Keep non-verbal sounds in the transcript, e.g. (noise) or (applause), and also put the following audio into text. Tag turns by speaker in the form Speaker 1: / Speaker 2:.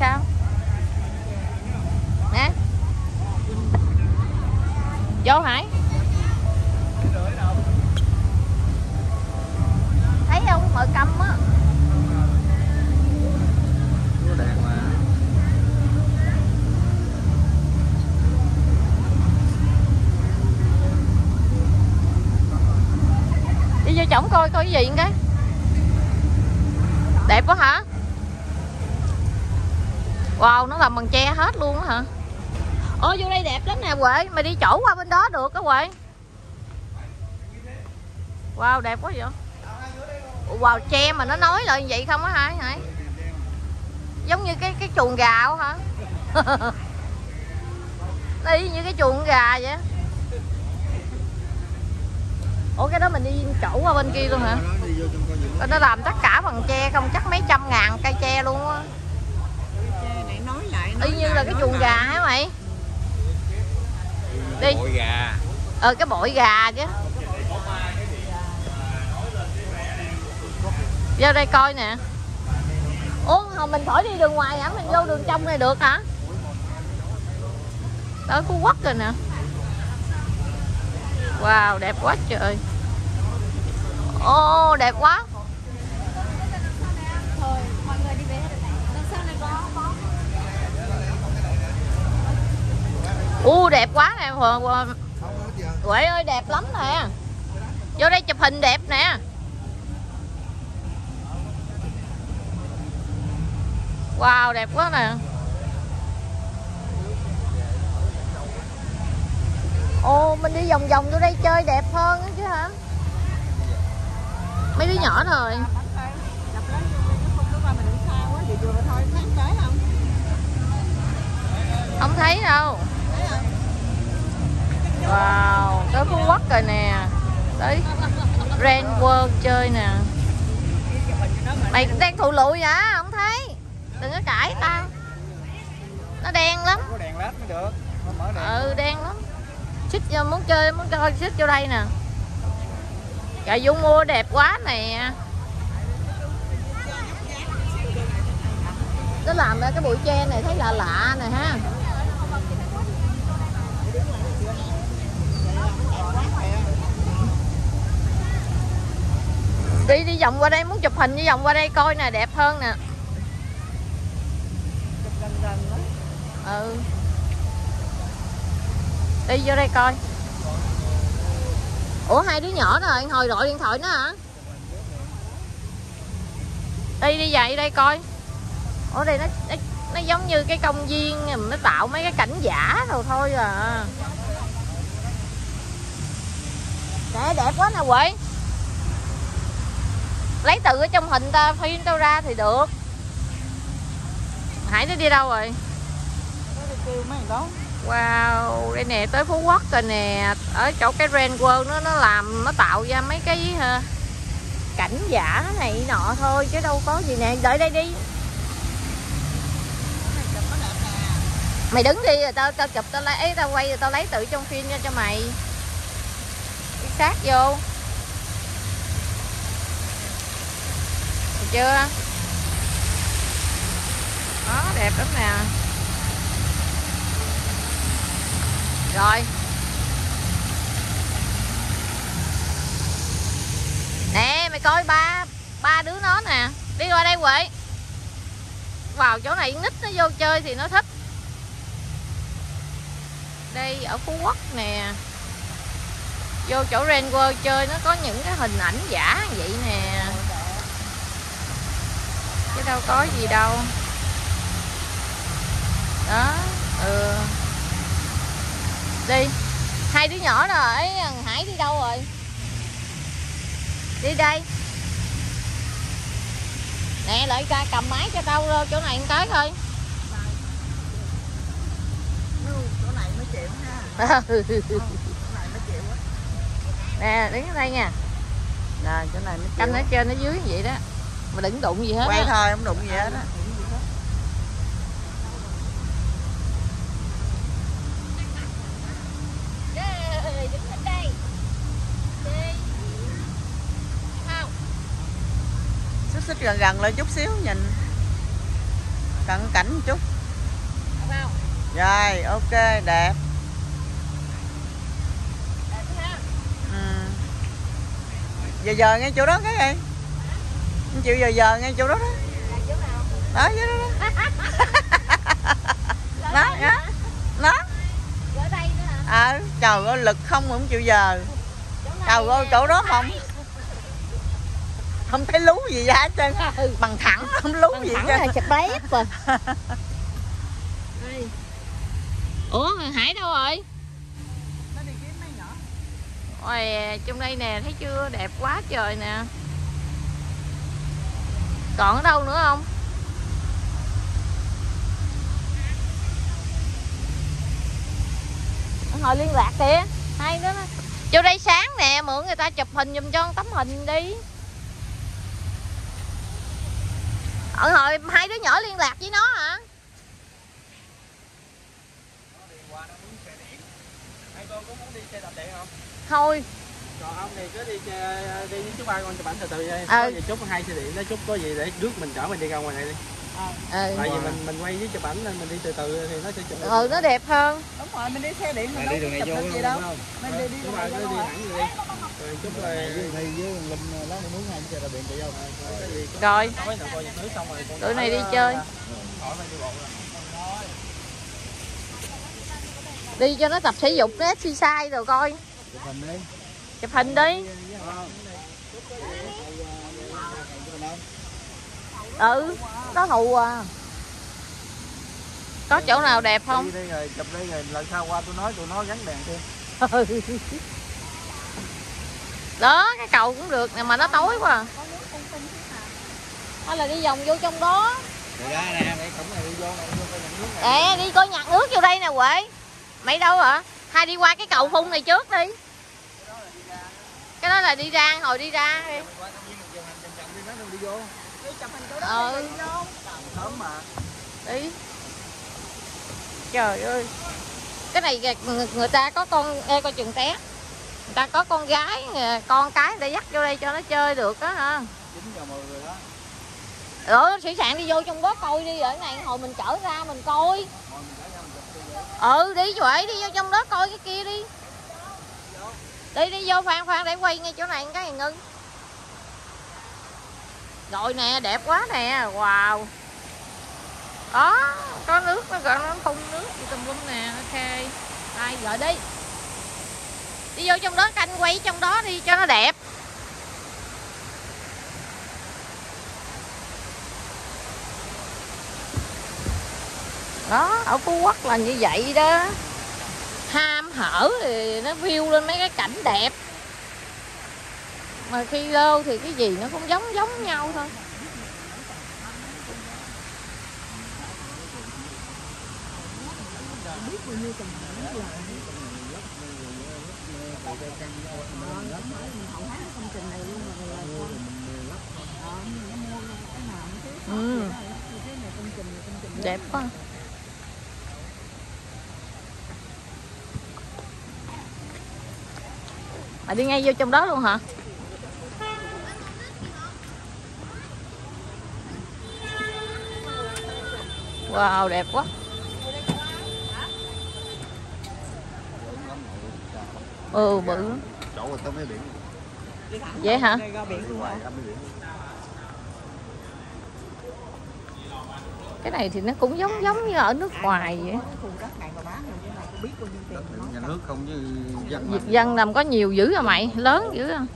Speaker 1: sao? Nè. Vô hải. Thấy không? Mở câm á. Đi vô chổng coi coi cái gì cái. Đẹp quá hả wow, nó làm bằng tre hết luôn á hả? Ô vô đây đẹp lắm nè, huệ. Mày đi chỗ qua bên đó được á, huệ. Wow, đẹp quá vậy. Wow, tre mà nó nói là vậy không á hả hả giống như cái cái chuồng gà á hả? (laughs) Y như cái chuồng gà vậy. Ủa, cái đó mình đi chỗ qua bên kia luôn hả? Nó làm tất cả bằng tre không? Chắc mấy trăm ngàn cây tre luôn á y như là cái chuồng gà hả mày? Đi.
Speaker 2: bội gà.
Speaker 1: Ờ cái bội gà chứ. Vô đây coi nè. Ủa hồi mình khỏi đi đường ngoài hả? Mình vô đường trong này được hả? Tới phú quốc rồi nè. Wow đẹp quá trời. Ô đẹp quá
Speaker 3: thôi mọi người đi về hết đằng sau này có có
Speaker 1: u đẹp quá nè Huệ ơi đẹp lắm nè. Vô đây chụp hình đẹp nè. Wow đẹp quá nè. Ồ mình đi vòng vòng vô đây chơi đẹp hơn chứ hả? Mấy đứa nhỏ rồi.
Speaker 3: không có qua mình đứng xa quá thì vừa thôi thấy tới không
Speaker 1: không thấy đâu
Speaker 3: thấy không
Speaker 1: Wow, tới Phú Quốc rồi nè. Tới Grand World chơi nè. Mày đang thụ lụi vậy không thấy? Đừng có cãi tao. Nó đen lắm. Ừ đen lắm. Xích vô muốn chơi muốn coi xích vô đây nè. Cà Dung mua đẹp quá nè Nó làm ra cái bụi tre này thấy lạ lạ nè ha Đi đi vòng qua đây muốn chụp hình đi vòng qua đây coi nè đẹp hơn nè.
Speaker 3: Chụp gần gần đó
Speaker 1: ừ. Đi vô đây coi. Ủa hai đứa nhỏ rồi hồi gọi điện thoại nó hả? Đi đi dậy đây coi. Ở đây nó, nó nó giống như cái công viên mà nó tạo mấy cái cảnh giả rồi thôi à. Nè đẹp quá nè quệ lấy từ ở trong hình ta phim tao ra thì được. Hải nó đi đâu rồi? Wow, đây nè tới Phú Quốc rồi nè. Ở chỗ cái Grand World nó nó làm Nó tạo ra mấy cái ờ, cảnh giả này nọ thôi Chứ đâu có gì nè. Đợi đây đi. Mày đứng đi rồi tao tao chụp tao lấy tao quay rồi tao lấy tự trong phim ra cho mày. Đi sát vô. Chưa? Đó, đẹp lắm nè. Rồi. Nè, mày coi ba ba đứa nó nè. Đi qua đây Huệ. Vào chỗ này nít nó vô chơi thì nó thích. Đây ở Phú Quốc nè. Vô chỗ Rain World chơi nó có những cái hình ảnh giả vậy nè. Chứ đâu có gì đâu. Đó Ừ. Đi. Hai đứa nhỏ rồi ấy thằng Hải đi đâu rồi? Đi đây. Nè lại ra cầm máy cho tao ờ, chỗ này một cái thôi.
Speaker 3: Nu, chỗ này mới chịu ha. (laughs) Á.
Speaker 1: Nè đứng ở đây nha.
Speaker 3: Nè chỗ này mới chịu
Speaker 1: canh ở trên ở dưới vậy đó mà đừng đụng gì hết
Speaker 3: quay thôi không đụng gì hết á. Xích xích gần gần lên chút xíu nhìn. Cận cảnh một chút. Rồi ok đẹp. Ừ. giờ giờ ngay chỗ đó cái gì chịu giờ giờ ngay chỗ đó đó. Đó chỗ đó đó. (laughs)
Speaker 1: Đây nữa hả?
Speaker 3: à, trời ơi lực không không chịu giờ. Trời ơi chỗ đó không. không thấy lú gì ra hết trơn.
Speaker 1: Ừ.
Speaker 3: bằng thẳng không lú
Speaker 1: Bằng
Speaker 3: gì hết trơn.
Speaker 1: chụp bếp (laughs) rồi. Ủa Hải đâu rồi?
Speaker 3: nó đi kiếm mấy nhỏ.
Speaker 1: Ôi trong đây nè thấy chưa? Đẹp quá trời nè còn ở đâu nữa không? Hồi liên lạc kìa Hay đó đó Vô đây sáng nè, mượn người ta chụp hình giùm cho tấm hình đi Ở hồi hai đứa nhỏ liên lạc với nó hả?
Speaker 2: hai con có muốn đi xe đạp điện không
Speaker 1: Thôi
Speaker 2: còn không thì cứ đi đi với chú ba con chụp ảnh từ từ đi
Speaker 1: Ờ.
Speaker 2: có gì chút hai xe điện nó chút có gì để rước mình chở mình đi ra ngoài này đi
Speaker 1: ừ.
Speaker 2: tại vì mình mình quay với chụp ảnh nên mình đi từ từ thì nó sẽ chụp
Speaker 1: ừ nó đẹp hơn
Speaker 3: đúng rồi mình đi xe điện mình
Speaker 2: đi đường này
Speaker 3: chụp
Speaker 2: vô
Speaker 3: được gì
Speaker 2: đâu
Speaker 3: mình đi đi
Speaker 2: chú
Speaker 3: đường
Speaker 2: ba
Speaker 3: này
Speaker 2: cứ
Speaker 3: đâu
Speaker 2: đi thẳng đi rồi chút rồi thầy với linh lát muốn hai xe đạp điện chạy vô
Speaker 1: Rồi
Speaker 2: là
Speaker 1: Tụi này đi chơi.
Speaker 2: đi
Speaker 1: cho nó tập thể dục nó exercise rồi coi
Speaker 2: chụp hình đi
Speaker 1: chụp hình đi. Ừ có hù à. Có chỗ nào đẹp không?
Speaker 2: Đi đi rồi chụp đi rồi. Lần sau qua tôi nói tụi nó gắn đèn thêm. (laughs)
Speaker 1: Đó cái cầu cũng được nè mà nó tối quá à. hay là đi vòng vô trong đó. Ê đi coi nhặt nước vô đây nè Huệ. Mày đâu hả? Hai đi qua cái cầu phun này trước đi cái đó là đi ra, hồi đi ra. Đi
Speaker 2: ừ. Đi.
Speaker 1: Trời ơi. Cái này người, người ta có con, e coi chừng té. Người ta có con gái, con cái để dắt vô đây cho nó chơi được đó ha.
Speaker 2: Chín giờ mười rồi đó
Speaker 1: Rồi thủy sản đi vô trong đó coi đi ở này hồi mình chở ra mình coi.
Speaker 2: Ừ đi vậy
Speaker 1: Ừ đi đi vô trong đó coi cái kia đi. Đi đi vô khoan khoan để quay ngay chỗ này, cái này ngưng Rồi nè, đẹp quá nè, Wow. Đó có nước nó gọi nó phun nước đi tùm lum nè, Ok. Ai gọi đi. Đi vô trong đó, canh quay trong đó đi cho nó đẹp. Đó, ở phú quốc là như vậy đó hở thì nó view lên mấy cái cảnh đẹp. Mà khi đâu thì cái gì nó cũng giống giống nhau thôi. Ừ. đẹp quá. À, đi ngay vô trong đó luôn hả? Wow đẹp quá. Ừ bự. Vậy hả? cái này thì nó cũng giống giống như ở nước ngoài vậy
Speaker 3: đất
Speaker 2: nhà nước không chứ dân
Speaker 1: dân làm có nhiều dữ à mày? Lớn dữ à.